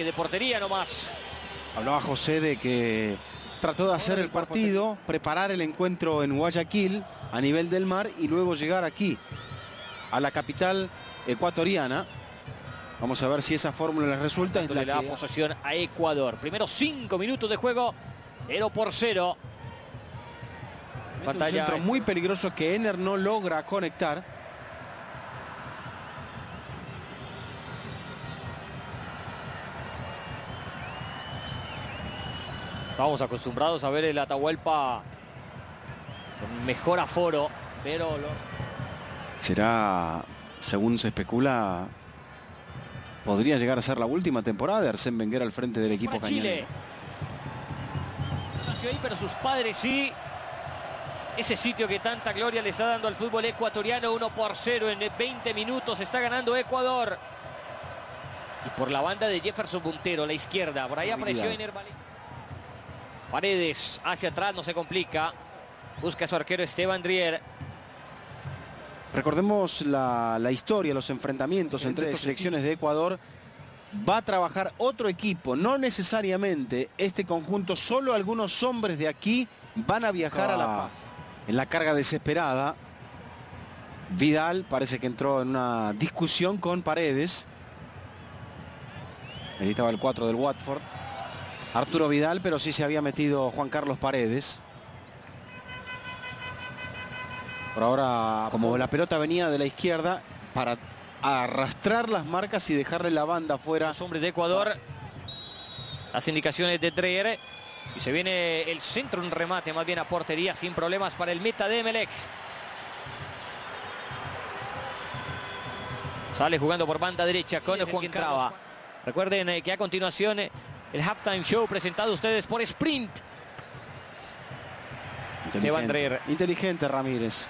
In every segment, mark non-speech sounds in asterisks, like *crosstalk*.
saque de portería nomás. Hablaba José de que trató de hacer el partido, preparar el encuentro en Guayaquil a nivel del mar y luego llegar aquí, a la capital ecuatoriana. Vamos a ver si esa fórmula les resulta. Es la, la posesión a Ecuador. Primero cinco minutos de juego, 0 por 0. Un centro muy peligroso que Ener no logra conectar. Estamos acostumbrados a ver el Atahualpa con mejor aforo, pero... Será, según se especula, podría llegar a ser la última temporada de Arsène Wenger al frente del equipo Chile. Nació ahí, pero sus padres sí. Ese sitio que tanta gloria le está dando al fútbol ecuatoriano, 1 por 0 en 20 minutos, está ganando Ecuador. Y por la banda de Jefferson Buntero, la izquierda, por ahí apareció Ener Paredes hacia atrás, no se complica. Busca a su arquero Esteban Drier. Recordemos la, historia, los enfrentamientos entre, selecciones de Ecuador. Va a trabajar otro equipo, no necesariamente este conjunto, solo algunos hombres de aquí van a viajar a La Paz. En la carga desesperada, Vidal parece que entró en una discusión con Paredes. Ahí estaba el 4 del Watford. Arturo Vidal, pero sí se había metido Juan Carlos Paredes. Por ahora, como la pelota venía de la izquierda, para arrastrar las marcas y dejarle la banda fuera. Los hombres de Ecuador. Las indicaciones de Dreyer. Y se viene el centro, un remate más bien a portería sin problemas para el meta de Emelec. Sale jugando por banda derecha con Juan Crava. Recuerden eh, que a continuación eh, el halftime show presentado a ustedes por Sprint. Inteligente, inteligente Ramírez.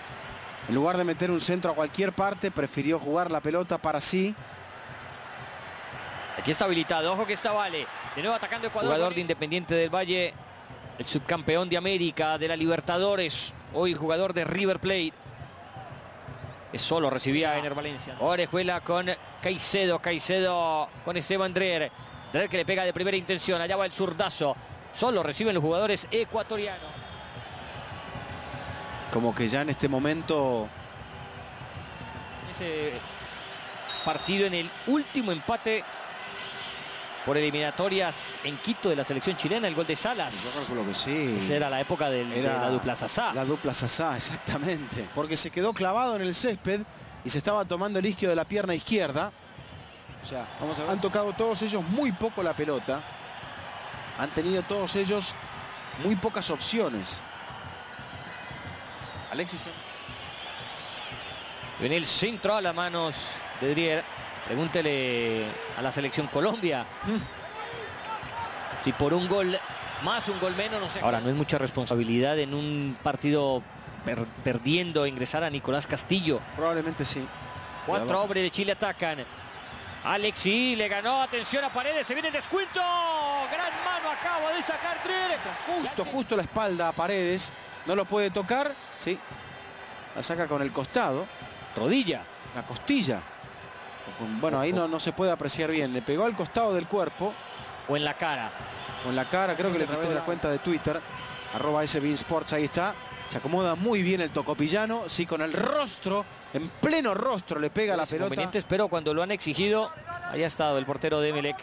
En lugar de meter un centro a cualquier parte, prefirió jugar la pelota para sí. Aquí está habilitado. Ojo que está Vale. De nuevo atacando Ecuador. Jugador de Independiente del Valle. El subcampeón de América, de la Libertadores. Hoy jugador de River Plate. Es solo recibía Ener Valencia. Orejuela con Caicedo. Caicedo con Esteban Dreher. Dreher que le pega de primera intención. Allá va el zurdazo. Solo reciben los jugadores ecuatorianos. Como que ya en este momento... Ese partido en el último empate por eliminatorias en Quito de la selección chilena, el gol de Salas. Yo calculo que sí. Esa era la época de la dupla Sasá. La dupla Sasá, *laughs* exactamente. Porque se quedó clavado en el césped y se estaba tomando el isquio de la pierna izquierda. O sea, vamos a ver. han tocado todos ellos muy poco la pelota. Han tenido todos ellos muy pocas opciones. Alexis. En el centro a las manos de Drier. Pregúntele a la selección Colombia. Si por un gol más, un gol menos, no sé. Ahora, no es mucha responsabilidad en un partido perdiendo ingresar a Nicolás Castillo. Probablemente sí. Cuatro hombres de Chile atacan. Alexi le ganó, atención a Paredes, se viene el descuento. Gran mano acaba de sacar Drier. Justo, justo la espalda a Paredes. No lo puede tocar. Sí. La saca con el costado. Rodilla. La costilla. Bueno, ahí no, no se puede apreciar bien. Le pegó al costado del cuerpo. O en la cara. O en la cara, creo que le través de la cuenta de Twitter. Arroba Sports, ahí está. Se acomoda muy bien el tocopillano. Sí, con el rostro, en pleno rostro, le pega la pelota. pero cuando lo han exigido, ahí ha estado el portero de Emelec.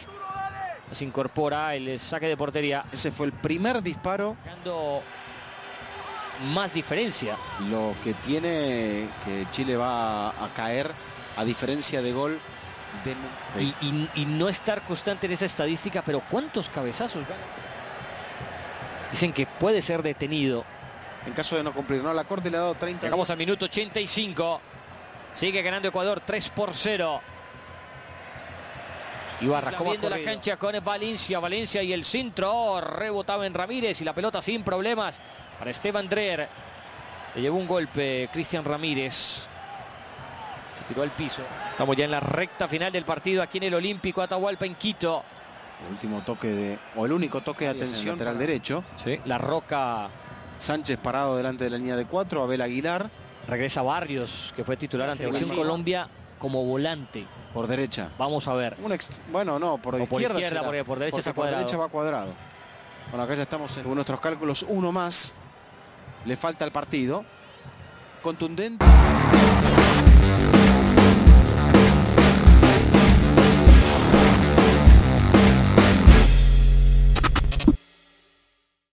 Se incorpora el saque de portería. Ese fue el primer disparo más diferencia. Lo que tiene que Chile va a caer a diferencia de gol de... y, no estar constante en esa estadística, pero ¿cuántos cabezazos gana? Dicen que puede ser detenido. En caso de no cumplir, no, la Corte le ha dado 30. Llegamos al minuto 85. Sigue ganando Ecuador 3 por 0. Ibarra viendo la cancha con Valencia, Valencia y el centro rebotaba en Ramírez y la pelota sin problemas para Esteban Dreher. Le llevó un golpe Cristian Ramírez. Se tiró al piso. Estamos ya en la recta final del partido aquí en el Olímpico Atahualpa en Quito. El último toque de, o el único toque de atención lateral derecho. Sí, la Roca. Sánchez parado delante de la línea de cuatro, Abel Aguilar. Regresa Barrios, que fue titular ante Selección Colombia. como volante. Por derecha. Vamos a ver. bueno, no, por, por izquierda. porque por derecha está por derecha va cuadrado. Bueno, acá ya estamos en nuestros cálculos. Uno más. Le falta el partido. Contundente.